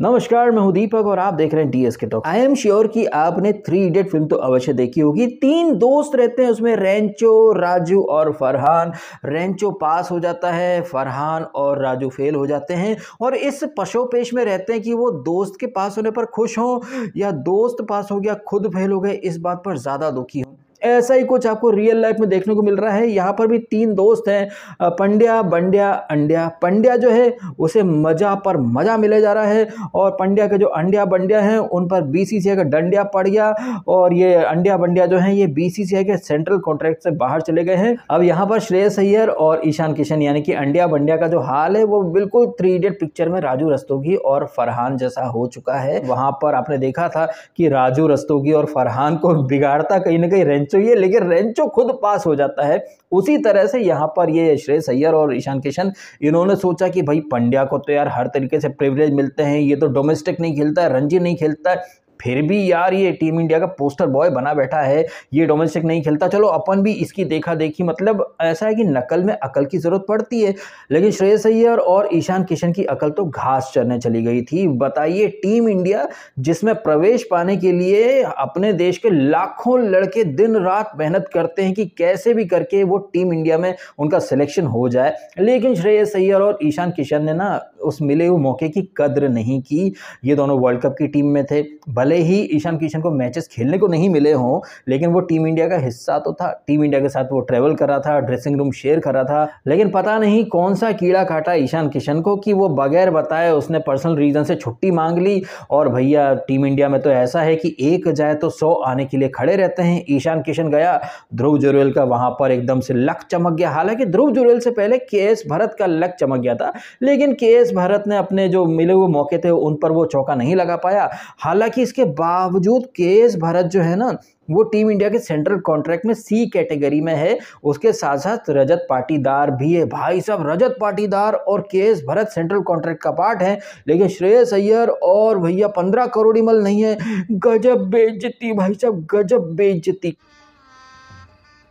नमस्कार, मैं हूँ दीपक और आप देख रहे हैं डीएस के टॉक आई एम श्योर कि आपने थ्री इडियट फ़िल्म तो अवश्य देखी होगी। तीन दोस्त रहते हैं उसमें रेंचो राजू और फरहान रेंचो पास हो जाता है फरहान और राजू फेल हो जाते हैं और इस पशोपेश में रहते हैं कि वो दोस्त के पास होने पर खुश हों या दोस्त पास हो गया, खुद फेल हो गए, इस बात पर ज़्यादा दुखी हों। ऐसा ही कुछ आपको रियल लाइफ में देखने को मिल रहा है। यहाँ पर भी तीन दोस्त हैं पंड्या, बंड्या, अंड्या। पंड्या जो है, उसे मज़ा पर मज़ा मिले जा रहा है और पंड्या के जो अंड्या बंड्या हैं, उन पर बीसीसीआई का डंडिया पड़ गया और ये अंड्या बंड्या जो है, ये बीसीसीआई के सेंट्रल कॉन्ट्रैक्ट से बाहर चले गए हैं। अब यहाँ पर श्रेयस अय्यर और ईशान किशन, यानी कि अंड्या बंड्या का जो हाल है, वो बिल्कुल थ्री इडियट पिक्चर में राजू रस्तोगी और फरहान जैसा हो चुका है। वहाँ पर आपने देखा था कि राजू रस्तोगी और फरहान को बिगाड़ता कहीं ना कहीं रेंच ये लेकिन रेंचो खुद पास हो जाता है। उसी तरह से यहाँ पर ये श्रेयस अय्यर और ईशान किशन, इन्होंने सोचा कि भाई, पंड्या को तो यार हर तरीके से प्रिवरेज मिलते हैं। ये तो डोमेस्टिक नहीं खेलता है, रणजी नहीं खेलता है। फिर भी यार ये टीम इंडिया का पोस्टर बॉय बना बैठा है, ये डोमेस्टिक नहीं खेलता। चलो, अपन भी इसकी देखा देखी मतलब ऐसा है कि नकल में अकल की ज़रूरत पड़ती है, लेकिन श्रेयस अय्यर और ईशान किशन की अकल तो घास चरने चली गई थी। बताइए, टीम इंडिया जिसमें प्रवेश पाने के लिए अपने देश के लाखों लड़के दिन रात मेहनत करते हैं कि कैसे भी करके वो टीम इंडिया में उनका सिलेक्शन हो जाए। लेकिन श्रेयस अय्यर और ईशान किशन ने ना उस मिले हुए मौके की कद्र नहीं की। ये दोनों वर्ल्ड कप की टीम में थे, भले भले ही ईशान किशन को मैचेस खेलने को नहीं मिले हों, लेकिन वो टीम इंडिया का हिस्सा तो था। टीम इंडिया के साथ वो ट्रेवल कर रहा था ड्रेसिंग रूम शेयर कर रहा था। लेकिन पता नहीं कौन सा कीड़ा काटा ईशान किशन को कि वो बगैर बताए उसने पर्सनल रीजन से छुट्टी मांग ली। और भैया टीम इंडिया में तो ऐसा है कि एक जाए तो सौ आने के लिए खड़े रहते हैं। ईशान किशन गया, ध्रुव जुरेल का वहाँ पर एकदम से लक चमक गया। हालाँकि ध्रुव जुरेल से पहले के एस भरत का लक चमक गया था, लेकिन के एस भरत ने अपने जो मिले हुए मौके थे, उन पर वो चौका नहीं लगा पाया। हालाँकि इसके बावजूद के भारत जो है ना, वो टीम इंडिया के सेंट्रल कॉन्ट्रैक्ट में सी कैटेगरी में है। उसके साथ साथ रजत पाटीदार भी है। भाई साहब, रजत पाटीदार और K S Bharat central contract का पार्ट है, लेकिन श्रेयस अय्यर और भैया पंद्रह करोड़ मल नहीं है। गजब बेइज्जती, भाई साहब, गजब बेइज्जती।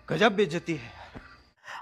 गजब बेइज्जती है।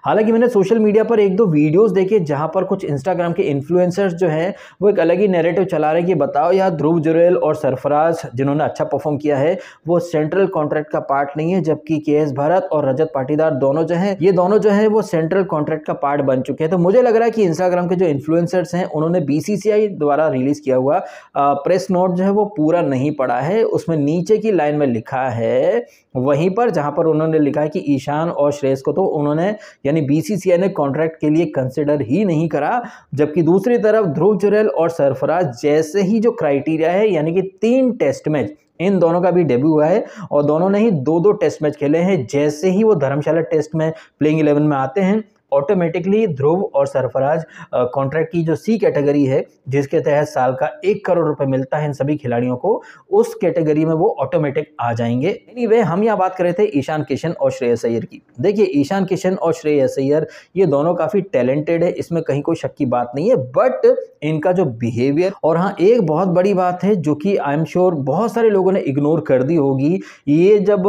हालाँकि मैंने सोशल मीडिया पर एक दो वीडियोस देखे जहाँ पर कुछ इंस्टाग्राम के इन्फ्लुएंसर्स जो हैं, वो एक अलग ही नैरेटिव चला रहे हैं कि बताओ यार, ध्रुव जुरेल और सरफराज जिन्होंने अच्छा परफॉर्म किया है, वो सेंट्रल कॉन्ट्रैक्ट का पार्ट नहीं है, जबकि के भरत और रजत पाटीदार दोनों जो है, ये दोनों जो है, वो सेंट्रल कॉन्ट्रैक्ट का पार्ट बन चुके हैं। तो मुझे लग रहा है कि इंस्टाग्राम के जो इन्फ्लुएंसर्स हैं, उन्होंने बीसीसीआई द्वारा रिलीज़ किया हुआ प्रेस नोट जो है, वो पूरा नहीं पड़ा है। उसमें नीचे की लाइन में लिखा है वहीं पर जहाँ पर उन्होंने लिखा है कि ईशान और श्रेयस को तो उन्होंने, यानी बीसीसीआई ने कॉन्ट्रैक्ट के लिए कंसिडर ही नहीं करा, जबकि दूसरी तरफ़ ध्रुव जुरेल और सरफराज जैसे ही जो क्राइटेरिया है, यानी कि तीन टेस्ट मैच इन दोनों का भी डेब्यू हुआ है और दोनों ने ही दो दो टेस्ट मैच खेले हैं, जैसे ही वो धर्मशाला टेस्ट में प्लेइंग इलेवन में आते हैं ऑटोमेटिकली ध्रुव और सरफराज कॉन्ट्रैक्ट की जो सी कैटेगरी है, जिसके तहत साल का एक करोड़ रुपए मिलता है इन सभी खिलाड़ियों को, उस कैटेगरी में वो ऑटोमेटिक आ जाएँगे। एनीवे हम यहाँ बात कर रहे थे ईशान किशन और श्रेयस अय्यर की। देखिए, ईशान किशन और श्रेयस अय्यर, ये दोनों काफ़ी टैलेंटेड है, इसमें कहीं कोई शक की बात नहीं है बट इनका जो बिहेवियर और हाँ एक बहुत बड़ी बात है जो कि आई एम श्योर बहुत सारे लोगों ने इग्नोर कर दी होगी, ये जब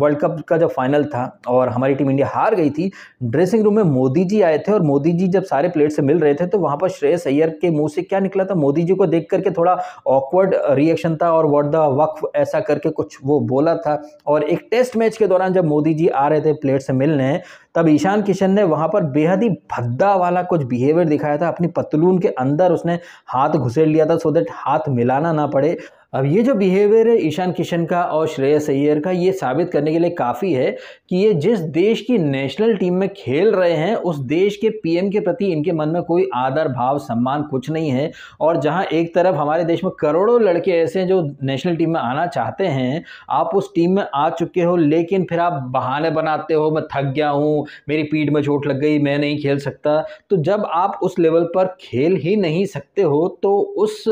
वर्ल्ड कप का जब फाइनल था और हमारी टीम इंडिया हार गई थी ड्रेसिंग रूम में मोदी जी आए थे और मोदी जी जब सारे प्लेयर से मिल रहे थे तो वहाँ पर श्रेयस अय्यर के मुँह से क्या निकला था? मोदी जी को देख करके थोड़ा ऑकवर्ड रिएक्शन था और वॉट द वक्फ ऐसा करके कुछ वो बोला था। और एक टेस्ट मैच के दौरान जब मोदी जी आ रहे थे प्लेयर से मिलने, तब ईशान किशन ने वहाँ पर बेहद ही भद्दा वाला कुछ बिहेवियर दिखाया था। अपनी पतलून के अंदर उसने हाथ घुसेड़ लिया था सो देट हाथ मिलाना ना पड़े। अब ये जो बिहेवियर है, ईशान किशन का और श्रेयस अय्यर का, ये साबित करने के लिए काफ़ी है कि ये जिस देश की नेशनल टीम में खेल रहे हैं, उस देश के पीएम के प्रति इनके मन में कोई आदर, भाव, सम्मान कुछ नहीं है। और जहाँ एक तरफ़ हमारे देश में करोड़ों लड़के ऐसे हैं जो नेशनल टीम में आना चाहते हैं, आप उस टीम में आ चुके हो, लेकिन फिर आप बहाने बनाते हो, मैं थक गया हूँ, मेरी पीठ में चोट लग गई, मैं नहीं खेल सकता। तो जब आप उस लेवल पर खेल ही नहीं सकते हो तो उस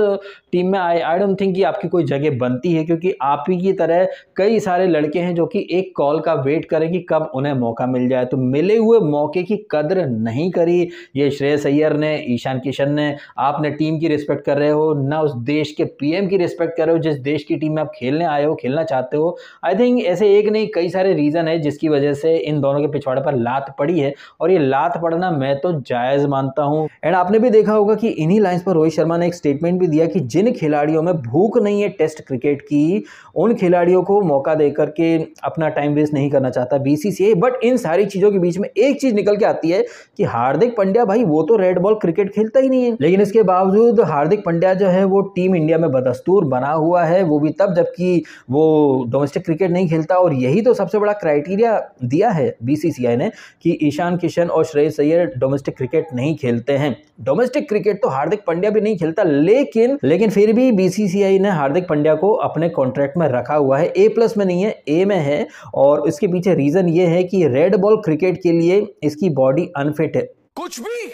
टीम में आई आई डोंट थिंक कि आपकी कोई जगह बनती है, क्योंकि आप ही की तरह कई सारे लड़के हैं जो कि एक कॉल का वेट करें कि कब उन्हें मौका मिल जाए। तो मिले हुए मौके की कदर नहीं करी ये श्रेयस अय्यर ने, ईशान किशन ने। आपने टीम की रिस्पेक्ट कर रहे हो, ना उस देश के पीएम की रिस्पेक्ट कर रहे हो, जिस देश की टीम में आप खेलने आए हो, खेलना चाहते हो। आई थिंक ऐसे एक नहीं, कई सारे रीज़न है जिसकी वजह से इन दोनों के पिछवाड़े पर लात पड़ी है। और ये लात पड़ना मैं तो जायज़ मानता हूँ। एंड आपने भी देखा होगा कि इन्हीं लाइन्स पर रोहित शर्मा ने एक स्टेटमेंट भी दिया कि जिन खिलाड़ियों में भूख नहीं है टेस्ट क्रिकेट की उन खिलाड़ियों को मौका देकर के अपना टाइम वेस्ट नहीं करना चाहता बीसीसीआई बट इन सारी चीज़ों के बीच में एक चीज़ निकल के आती है कि हार्दिक पंड्या भाई, वो तो रेड बॉल क्रिकेट खेलता ही नहीं है। लेकिन इसके बावजूद हार्दिक पंड्या जो है, वो टीम इंडिया में बदस्तूर बना हुआ है। वो भी तब, जबकि वो डोमेस्टिक क्रिकेट नहीं खेलता। और यही तो सबसे बड़ा क्राइटेरिया दिया है बीसीसीआई ने कि ईशान किशन और श्रेयस अय्यर डोमेस्टिक क्रिकेट नहीं खेलते हैं। डोमेस्टिक क्रिकेट तो हार्दिक पंड्या भी नहीं खेलता, लेकिन लेकिन फिर भी बीसीसीआई ने हार्दिक पंड्या को अपने कॉन्ट्रैक्ट में रखा हुआ है। ए प्लस में नहीं है ए में है और इसके पीछे रीजन ये है कि रेड बॉल क्रिकेट के लिए इसकी बॉडी अनफिट है। कुछ भी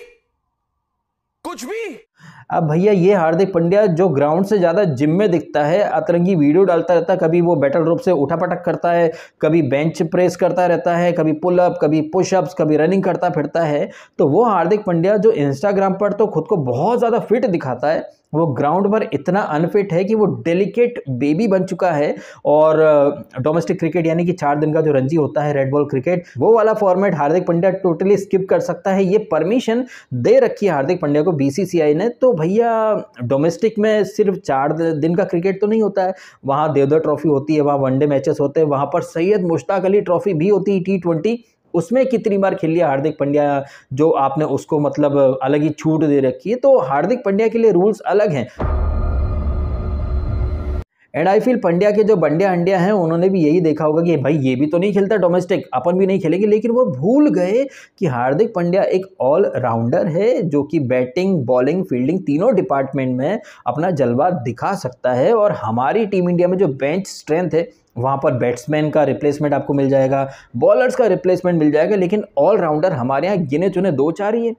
कुछ भी। अब भैया ये हार्दिक पंड्या जो ग्राउंड से ज़्यादा जिम में दिखता है, अतरंगी वीडियो डालता रहता है, कभी वो बैटल रूप से उठा पटक करता है, कभी बेंच प्रेस करता रहता है, कभी पुलअप कभी पुशअप्स कभी रनिंग करता फिरता है तो वो हार्दिक पंड्या जो इंस्टाग्राम पर तो खुद को बहुत ज़्यादा फिट दिखाता है, वो ग्राउंड पर इतना अनफिट है कि वो डेलिकेट बेबी बन चुका है और डोमेस्टिक क्रिकेट यानी कि चार दिन का जो रणजी होता है रेड बॉल क्रिकेट वो वाला format Hardik Pandya totally skip कर सकता है, ये परमिशन दे रखी है हार्दिक पंड्या को बीसीसीआई ने। तो भैया डोमेस्टिक में सिर्फ़ चार दिन का क्रिकेट तो नहीं होता है। वहाँ देवदर ट्रॉफी होती है, वहाँ वनडे मैचेस होते हैं, वहाँ पर सैयद मुश्ताक अली ट्रॉफी भी होती है टी ट्वेंटी उसमें कितनी बार खेल लिया हार्दिक पंड्या, जो आपने उसको मतलब अलग ही छूट दे रखी है तो हार्दिक पंड्या के लिए रूल्स अलग हैं। एंड आई फील पंड्या के जो बंडिया अंडिया हैं, उन्होंने भी यही देखा होगा कि भाई, ये भी तो नहीं खेलता डोमेस्टिक अपन भी नहीं खेलेंगे। लेकिन वो भूल गए कि हार्दिक पंड्या एक ऑल राउंडर है, जो कि बैटिंग बॉलिंग फील्डिंग तीनों डिपार्टमेंट में अपना जलवा दिखा सकता है। और हमारी टीम इंडिया में जो बेंच स्ट्रेंथ है वहाँ पर बैट्समैन का रिप्लेसमेंट आपको मिल जाएगा बॉलर्स का रिप्लेसमेंट मिल जाएगा, लेकिन ऑलराउंडर हमारे यहाँ गिने चुने दो चार ही है।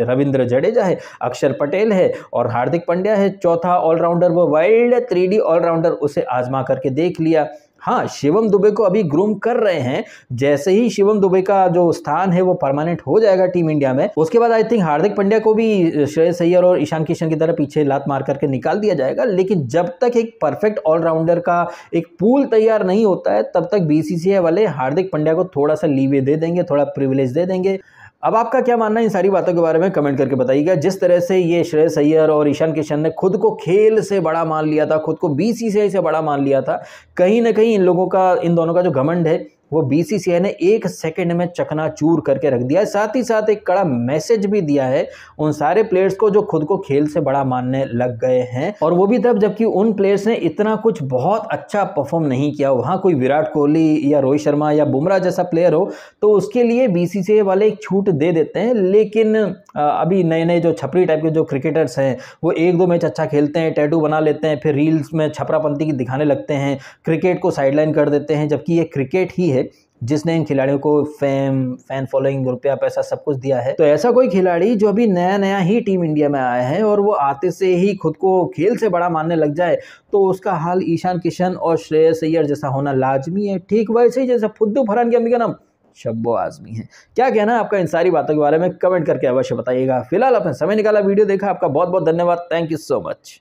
रविंद्र जडेजा है, अक्षर पटेल है और हार्दिक पंड्या है। चौथा ऑलराउंडर वो वाइल्ड थ्री ऑलराउंडर उसे आजमा करके देख लिया। हाँ शिवम दुबे को अभी ग्रूम कर रहे हैं। जैसे ही शिवम दुबे का जो स्थान है, वो परमानेंट हो जाएगा टीम इंडिया में, उसके बाद आई थिंक हार्दिक पंड्या को भी श्रेयस अय्यर और ईशान किशन की तरह पीछे लात मार करके निकाल दिया जाएगा। लेकिन जब तक एक परफेक्ट ऑलराउंडर का एक पूल तैयार नहीं होता है, तब तक बीसीसीआई वाले हार्दिक पंड्या को थोड़ा सा लीवे दे देंगे, थोड़ा प्रिविलेज दे देंगे। अब आपका क्या मानना है इन सारी बातों के बारे में? कमेंट करके बताइएगा। जिस तरह से ये श्रेयस अय्यर और ईशान किशन ने खुद को खेल से बड़ा मान लिया था, खुद को बीसीसीआई से बड़ा मान लिया था, कहीं ना कहीं इन लोगों का, इन दोनों का जो घमंड है वो बीसीसीआई ने एक सेकंड में चकना चूर करके रख दिया है। साथ ही साथ एक कड़ा मैसेज भी दिया है उन सारे प्लेयर्स को जो खुद को खेल से बड़ा मानने लग गए हैं। और वो भी तब, जबकि उन प्लेयर्स ने इतना कुछ बहुत अच्छा परफॉर्म नहीं किया। वहाँ कोई विराट कोहली या रोहित शर्मा या बुमराह जैसा प्लेयर हो तो उसके लिए बीसीसीआई वाले एक छूट दे देते हैं। लेकिन अभी नए नए जो छपरी टाइप के जो क्रिकेटर्स हैं, वो एक दो मैच अच्छा खेलते हैं टैटू बना लेते हैं, फिर रील्स में छपरापंथी की दिखाने लगते हैं क्रिकेट को साइडलाइन कर देते हैं, जबकि ये क्रिकेट ही है जिसने इन खिलाड़ियों को फेम फ़ैन फॉलोइंग रुपया पैसा सब कुछ दिया है। तो ऐसा कोई खिलाड़ी जो अभी नया नया ही टीम इंडिया में आया है और वो आते से ही खुद को खेल से बड़ा मानने लग जाए तो उसका हाल ईशान किशन और श्रेयस अय्यर जैसा होना लाजमी है। ठीक वैसे ही जैसा फुद्दू फरहान के अम्मी का नाम। शब्बो आजमी है। क्या कहना है आपका इन सारी बातों के बारे में? कमेंट करके अवश्य बताइएगा। फ़िलहाल आपने समय निकाला, वीडियो देखा, आपका बहुत बहुत धन्यवाद। Thank you so much